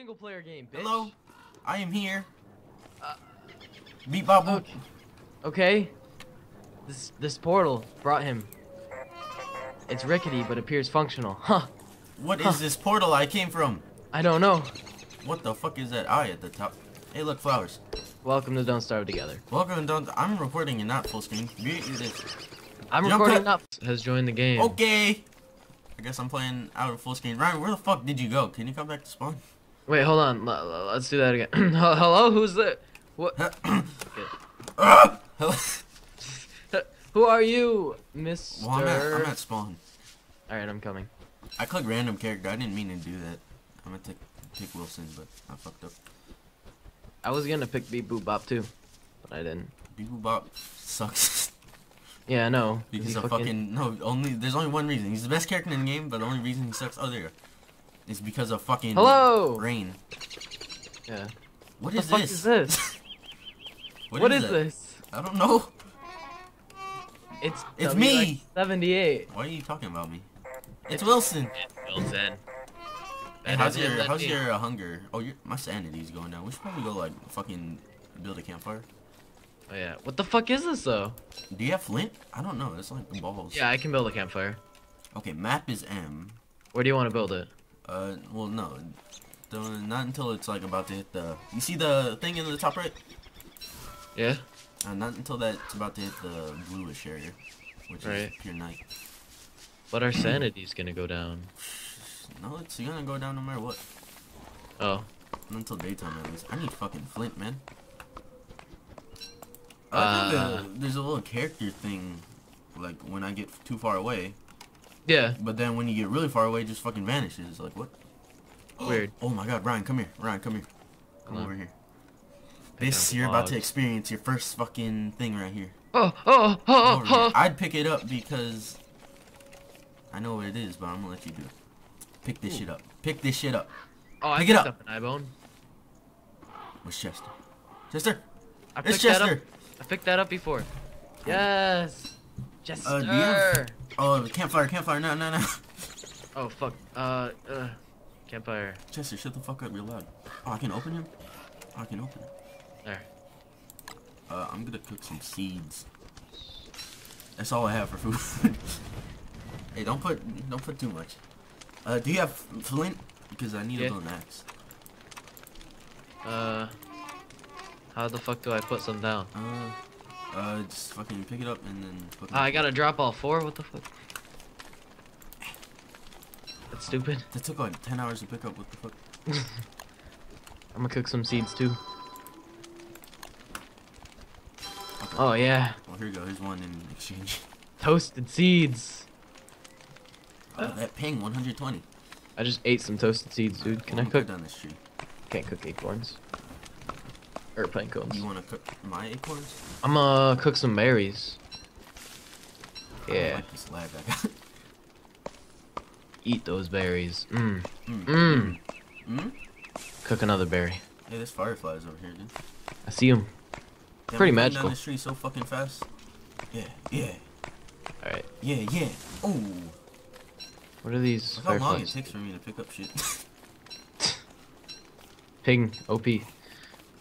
single player game, bitch. Hello, I am here. Uh, Beep bop boop. Okay. Okay. This this portal brought him. It's rickety but appears functional. Huh. What is Huh. this portal I came from? I don't know. What the fuck is that eye at the top? Hey, look, flowers. Welcome to Don't Starve Together. Welcome, to don't. I'm recording and not full screen. I'm Jump recording up. Has joined the game. Okay. I guess I'm playing out of full screen. Ryan, where the fuck did you go? Can you come back to spawn? Wait, hold on. Let's do that again. Hello, who's the? What? Who are you, Mister? well, I'm at, I'm at spawn. All right, I'm coming. I clicked random character. I didn't mean to do that. I'm gonna take pick Wilson, but I fucked up. I was gonna pick Beep Boop Bop too, but I didn't. Beep Bop sucks Yeah, I know. because of fucking no. Only there's only one reason. He's the best character in the game, but the only reason he sucks. Oh, there. you go. Is because of fucking Hello. rain. Yeah. What the fuck this? is this? what is, is that? this? I don't know. It's It's me! Seventy-eight. Why are you talking about me? It's Wilson. Wilson. Hey, how's your how's your uh, hunger? Oh, your, my sanity's going down. We should probably go like fucking build a campfire. Oh yeah. What the fuck is this though? Do you have flint? I don't know. It's like balls. Yeah, I can build a campfire. Okay, map is M. Where do you want to build it? Uh, well, no, don't, until it's like about to hit the. You see the thing in the top right? Yeah. Uh, not until that's about to hit the bluish area, which Right. is pure night. But our sanity's gonna go down. No, it's gonna go down no matter what. Oh. Not until daytime at least. I need fucking flint, man. Uh. there's a little character thing, like when I get too far away. Yeah. But then when you get really far away, it just fucking vanishes. It's Like what? Weird. Oh my god, Ryan, come here. Ryan, come here. Come over here. This you're about to experience your first fucking thing right here. Oh, oh, oh, here. oh. I'd pick it up because I know what it is, but I'm gonna let you do it. Pick this Ooh. shit up. Pick this shit up. Oh, I Pick it picked up. up an eye bone. Where's Chester? Chester! I It's picked that up. I picked that up before. Yes. Uh, you have- Oh, campfire, campfire, no, no, no. Oh fuck. Uh, uh, campfire. Chester, shut the fuck up, you're loud. Oh, I can open him? Oh, I can open him. There. Uh, I'm gonna cook some seeds. That's all I have for food. hey, don't put, don't put too much. Uh, do you have flint? Because I need Yeah. a little axe. Uh, how the fuck do I put some down? Uh, uh, just fucking pick it up and then put Uh, I gotta drop all four. What the fuck? That's stupid. That took like 10 hours to pick up. What the fuck? I'm gonna cook some seeds too. Okay. Oh yeah, Well, here you go. Here's one in exchange. toasted seeds. Uh, that ping 120. I just ate some toasted seeds, dude. Can I cook? down this tree? Can't cook acorns. Or pine cones. You want to cook my acorns? I'm gonna cook some berries. Yeah, like this lag I got. eat those berries. Mmm. Mm. Mmm. Mm? Cook another berry. Hey, there's fireflies over here, dude. I see them. Damn, Pretty magical. down this tree so fucking fast. Yeah, yeah, All right. yeah, yeah. Oh, What are these look how long it takes for me to pick up shit. Ping. OP.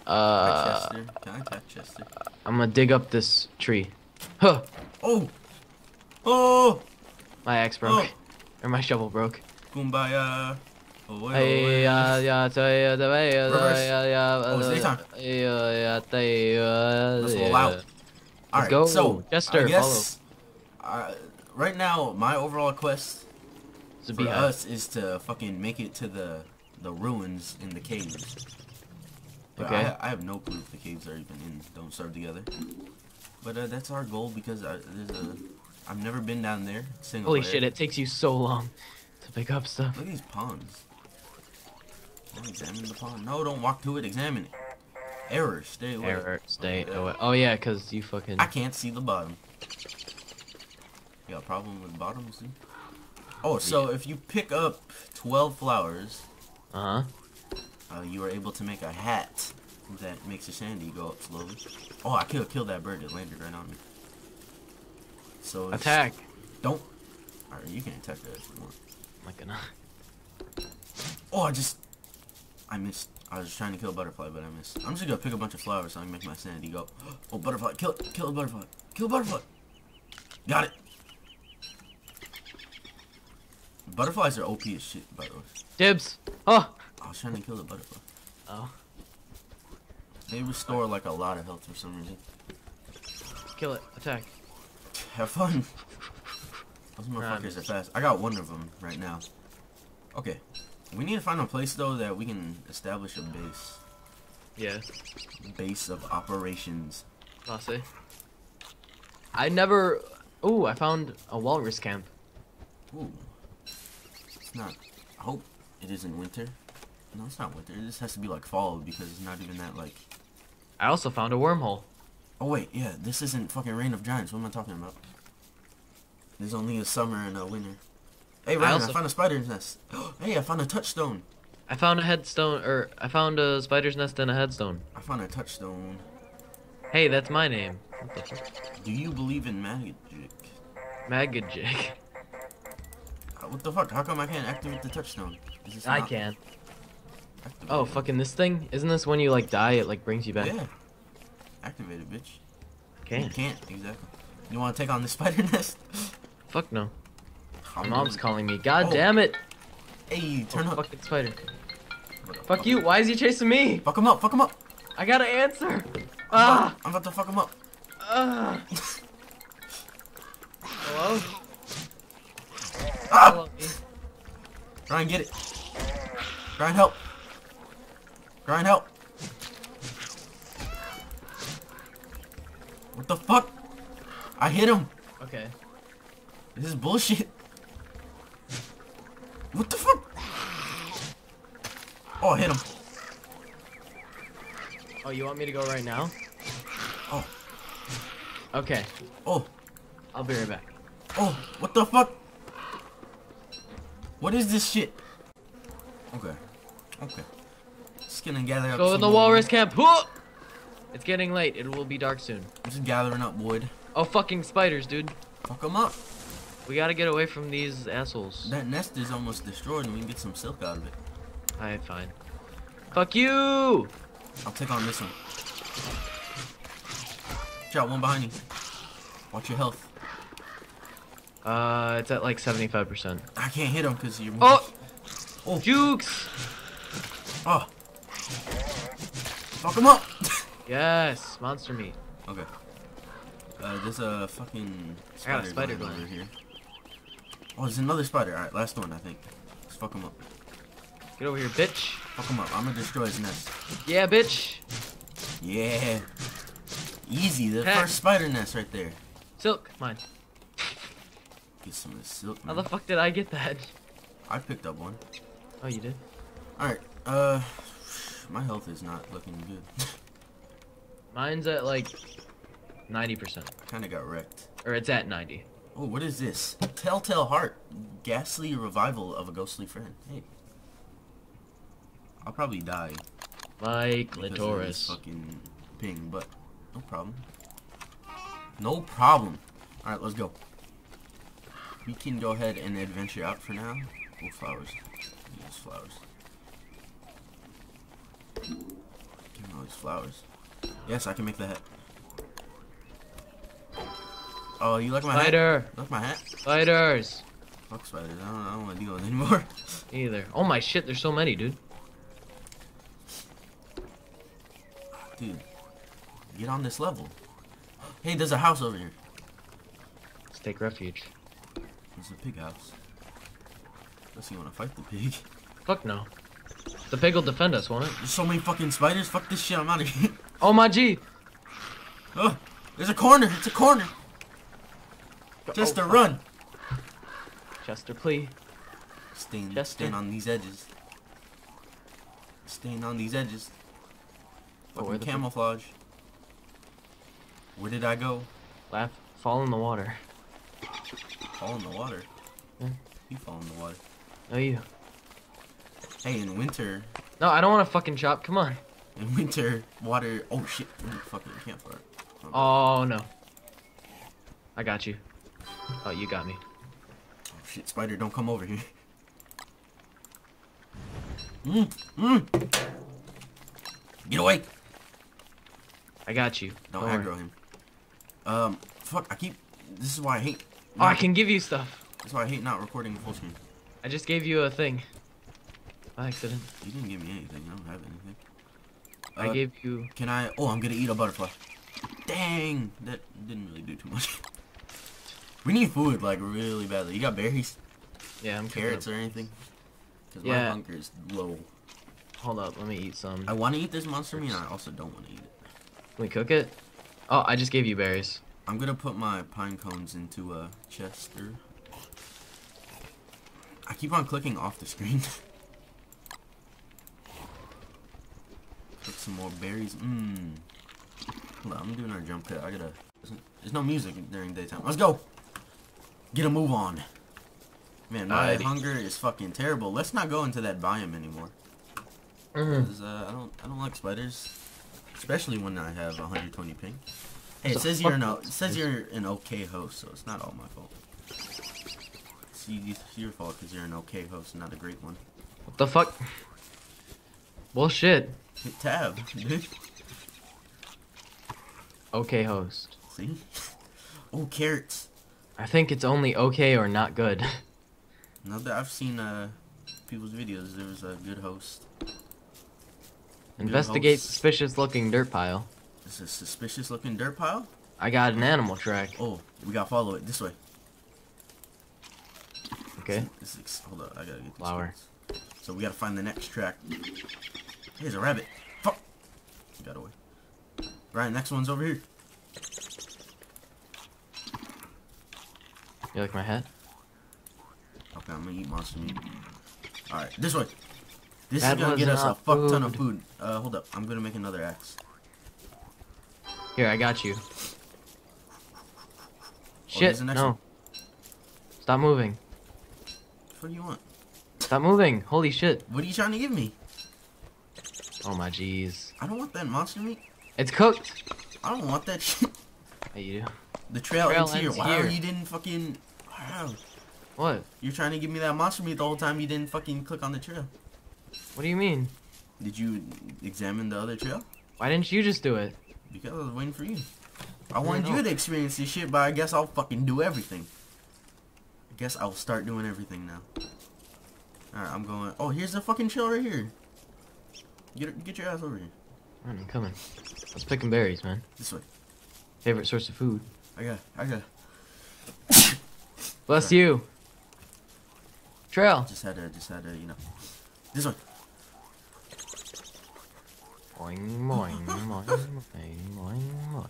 Uh, Chester. Can I Chester? I'm gonna dig up this tree. Huh. Oh! Oh! My axe broke. Oh. Or my shovel broke. Kumbaya. Wait, Hey, uh, yeah, so, yeah, the way, uh, Reverse. Oh, it's uh, daytime. yeah, yeah, they, uh, That's a yeah. little loud. Alright, go. so, Chester, I guess, uh, right now, my overall quest for us is to fucking make it to the the ruins in the caves. But Okay. I, I have no clue if the caves are even in Don't Starve Together. But uh, that's our goal because I, there's a I've never been down there. Single Holy player. shit, it takes you so long to pick up stuff. Look at these ponds. Oh, examine the pond. No, don't walk to it. Examine it. Error. Stay away. Error, stay Yeah. away. Oh yeah, cause you fucking. I can't see the bottom. You got a problem with bottoms, dude? Oh, so if you pick up 12 flowers, Uh huh. Uh, you are able to make a hat that makes your sanity go up slowly. Oh, I killed killed that bird that landed right on me. So Attack. Don't. Alright, you can attack that if you want. I'm not gonna. Oh, I just. I missed. I was trying to kill a butterfly, but I missed. I'm just gonna pick a bunch of flowers so I can make my sanity go. Oh, butterfly! Kill it! Kill a butterfly! Kill a butterfly! Got it! Butterflies are OP as shit, by the way. Dibs. Oh. I was trying to kill the butterfly. Oh. They restore like a lot of health for some reason. Kill it. Attack. Have fun. Those motherfuckers are fast. I got one of them right now. Okay. We need to find a place though that we can establish a base. Yeah. Base of operations. I'll say. I never. Ooh, I found a walrus camp. Ooh. It's not. I hope it isn't winter. No, it's not winter. This has to be like fall because it's not even that like. I also found a wormhole. Oh wait, yeah. This isn't fucking Reign of Giants. What am I talking about? There's only a summer and a winter. Hey Ryan, I, also- found a spider's nest. hey, I found a touchstone. I found a headstone, or I found a spider's nest and a headstone. I found a touchstone. Hey, that's my name. What the? Do you believe in magic? Magajig. Uh, What the fuck? How come I can't activate the touchstone? I not can. Oh, fucking this thing? Isn't this when you like die? It like brings you back. Yeah. Activate it, bitch. Can. You can't, exactly. You want to take on the spider nest? Fuck no. My mom's calling me. God Oh. damn it! Hey, turn Oh, up. fucking spider. The Fuck you. Why is he chasing me? Fuck him up, fuck him up. I gotta answer. I'm Ah. about- I'm about to fuck him up. Ah. Hello. Ah! Hello. Try and get it. Try and help. Try and help. What the fuck? I hit him. Okay. This is bullshit. What the fuck? Oh, I hit him. Oh, you want me to go right now? Oh. Okay. Oh, I'll be right back. oh, what the fuck? What is this shit? Okay, okay. Just gonna gather up. Go in the wood. walrus camp. Whoa! It's getting late. It will be dark soon. I'm just gathering up wood. Oh, fucking spiders, dude. Fuck them up. We gotta get away from these assholes. That nest is almost destroyed and we can get some silk out of it. Alright, fine. Fuck you! I'll take on this one. Watch out, one behind you. Watch your health. Uh, it's at like 75%. I can't hit him because you're. Oh! Oh! Jukes! Oh! Fuck him up! Yes, monster meat. okay. Uh, there's a fucking I got a spider, spider going going. over here. Oh, there's another spider. Alright, last one, I think. Let's fuck him up. Get over here, bitch. Fuck him up. I'm gonna destroy his nest. Yeah, bitch. Yeah. Easy. The Heck. first spider nest right there. Silk, mine. Get some of this silk, How the fuck did I get that? I picked up one. Oh, you did? Alright, uh, my health is not looking good. Mine's at like 90%. Kinda got wrecked. Or it's at 90. Oh, what is this? Telltale Heart. Ghastly revival of a ghostly friend. Hey. I'll probably die. Like of clitoris. fucking ping, but no problem. No problem. Alright, let's go. We can go ahead and adventure out for now. Oh, flowers. Yes, flowers. Give me all these flowers. Yes, I can make the hat. Oh, you like my hat? Spider! Like my hat? Spiders! Fuck spiders. I don't, I don't want to deal with it anymore. Either. Oh my shit, there's so many, dude. Dude, get on this level. Hey, there's a house over here. Let's take refuge. There's a pig house. Unless you want to fight the pig. Fuck no. The pig will defend us, won't it? There's so many fucking spiders. Fuck this shit. I'm out of here. Oh my G! oh, there's a corner. It's a corner. Oh, Just oh, run. Chester, please. Staying, Just staying on these edges. Staying on these edges. Oh, Fucking the camouflage. Where did I go? Laugh. Fall in the water. Fall in the water. Yeah. You fall in the water. Oh, you. Hey, in winter, No, I don't want to fucking chop. Come on. in winter, water. Oh shit! Ooh, fucking campfire. Bad. Oh no. I got you. Oh, you got me. Oh, shit, spider, don't come over here. Mm, mm. Get away! I got you. Don't worry. aggro him. Um, fuck, I keep... This is why I hate... Oh, I can give you stuff. That's why I hate not recording the full screen. I just gave you a thing. By accident. You didn't give me anything. I don't have anything. I Uh, gave you. Can I... Oh, I'm gonna eat a butterfly. Dang! That didn't really do too much. we need food, like, really badly. You got berries, Yeah, I'm carrots, or anything? Because my Yeah. hunger is low. Hold up, let me eat some. I want to eat this monster meat, and I also don't want to eat it. Can we cook it? Oh, I just gave you berries. I'm gonna put my pine cones into a chester. I keep on clicking off the screen. some more berries. Mmm. Hold on, I'm doing our jump cut. I gotta. There's no music during daytime. Let's go. Get a move on. Man, my Alrighty. hunger is fucking terrible. Let's not go into that biome anymore. Mm. 'Cause, uh, I don't. I don't like spiders, especially when I have 120 ping. Hey, it says you're an. It says you're an okay host, so it's not all my fault. See, it's your fault because you're an okay host, not a great one. What the fuck? Bullshit. Hit tab, dude. Okay, host. See? Oh, carrots. I think it's only okay or not good. Now that I've seen uh people's videos, there was a good host. Investigate host. suspicious looking dirt pile. It's a suspicious looking dirt pile. I got an animal track. Oh, we gotta follow it this way. Okay. This is, hold up, I gotta get these Flower. coins. So we gotta find the next track. Here's a rabbit. Fuck. Got away. Right, next one's over here. You like my hat? Okay, I'm gonna eat monster meat. Alright, this way. This That is gonna get us a fuck ton of food. food. Uh, hold up. I'm gonna make another axe. Here, I got you. Oh, Shit, next no. one. Stop moving. What do you want? Stop moving. Holy shit. What are you trying to give me? Oh my jeez. I don't want that monster meat. It's cooked. I don't want that shit. Hey, you do. The trail, Trail ends here. ends Wow, here. you didn't fucking. Wow. What? You're trying to give me that monster meat the whole time you didn't fucking click on the trail. What do you mean? Did you examine the other trail? Why didn't you just do it? Because I was waiting for you. I wanted know. you to experience this shit, but I guess I'll fucking do everything. I guess I'll start doing everything now. Alright, I'm going. Oh, here's the fucking trail right here. Get, get your ass over here. I'm coming. I was picking berries, man. This way. Favorite source of food. I got. I got. Bless you. Trail. Just had to. Just had to. You know. This way. Boing, boing, boing, boing, boing, boing.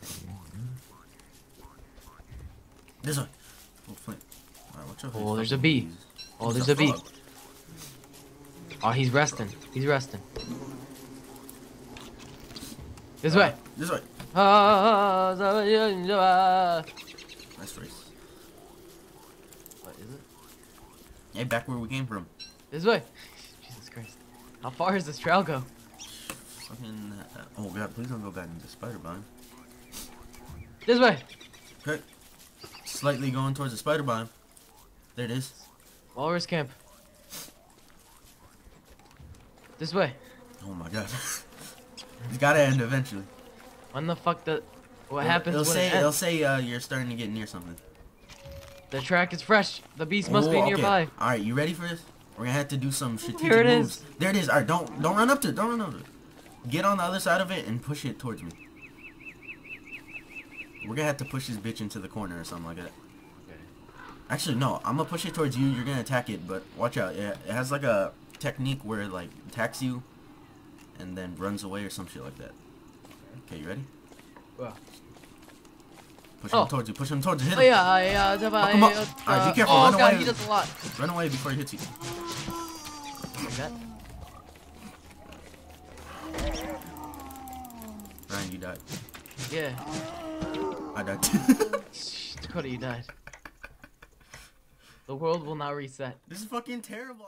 This way. Oh, flint. Alright, watch out. Oh, oh, there's a bee. Oh, there's a bee. Oh, he's resting. He's resting. This way. This way. Ah, za- ya- ya- Nice race. What is it? Hey, back where we came from. This way. Jesus Christ. How far does this trail go? Fucking. Uh, oh god, please don't go back into spider biome. This way. Okay. Slightly going towards the spider biome. There it is. Walrus camp. This way. Oh my god. it's gotta end eventually. When the fuck the... What It'll- happens when say it'll say uh, you're starting to get near something. The track is fresh. The beast must be okay. nearby. All right, you ready for this? We're gonna have to do some strategic Here it moves. is. There it is. All right, don't don't run up to it. Don't run up to it. Get on the other side of it and push it towards me. We're gonna have to push this bitch into the corner or something like that. Okay. Actually, no. I'm gonna push it towards you. You're gonna attack it, but watch out. It, it has like a technique where it like attacks you and then runs away or some shit like that. Okay, you ready? Well. Push Oh. him towards you. Push him towards you. Hit Oh him. yeah, yeah, uh, yeah. Oh, come on. Uh, Alright, be uh, careful, Oh run god, away. he does a lot. Run away before he hits you. Like that. Ryan, you died. Yeah. I died. Shh, Dakota, you died. The world will now reset. this is fucking terrible.